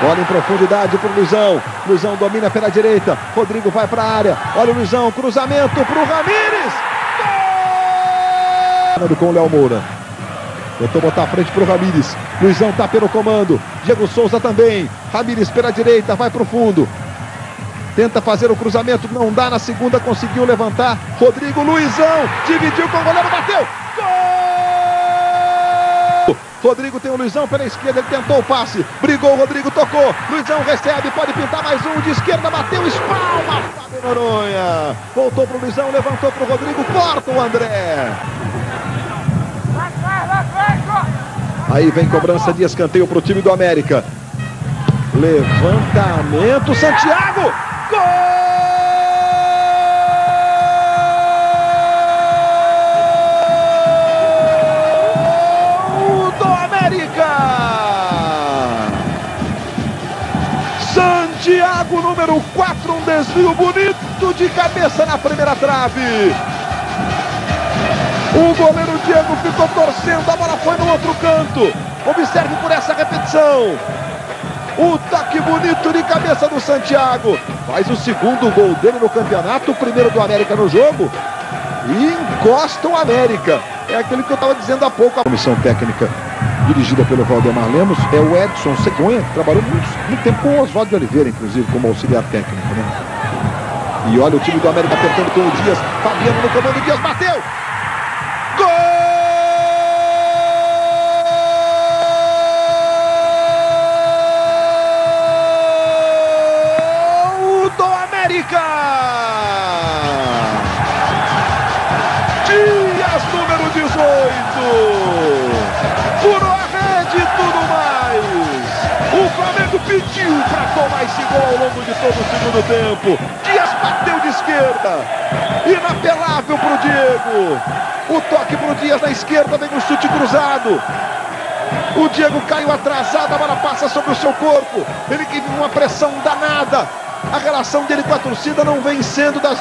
Bola em profundidade para o Luizão. Luizão domina pela direita. Rodrigo vai para a área. Olha o Luizão. Cruzamento para o Ramires. Gol! Com o Léo Moura. Tentou botar a frente para o Ramires. Luizão tá pelo comando. Diego Souza também. Ramires pela direita. Vai para o fundo. Tenta fazer o cruzamento. Não dá na segunda. Conseguiu levantar. Rodrigo Luizão. Dividiu com o goleiro. Bateu. Gol! Rodrigo tem o Luizão pela esquerda, ele tentou o passe, brigou, Rodrigo tocou, Luizão recebe, pode pintar mais um, de esquerda bateu, espalma, Fábio Noronha, voltou pro Luizão, levantou pro Rodrigo, corta o André. Aí vem cobrança de escanteio pro time do América. Levantamento, Santiago, Santiago, número 4, um desvio bonito de cabeça na primeira trave. O goleiro Diego ficou torcendo, a bola foi no outro canto. Observe por essa repetição. O toque bonito de cabeça do Santiago. Faz o segundo gol dele no campeonato, o primeiro do América no jogo. E encosta o América. É aquele que eu estava dizendo há pouco. A comissão técnica dirigida pelo Valdemar Lemos, é o Edson Cegonha, que trabalhou muito, muito tempo com o Oswaldo de Oliveira, inclusive, como auxiliar técnico. Né? E olha o time do América apertando com o Dias, Fabiano no comando, Dias bateu! Gol do América! Pediu para tomar esse gol ao longo de todo o segundo tempo. Dias bateu de esquerda. Inapelável para o Diego. O toque para o Dias na esquerda vem um chute cruzado. O Diego caiu atrasado, a bola passa sobre o seu corpo. Ele que vive uma pressão danada. A relação dele com a torcida não vem sendo das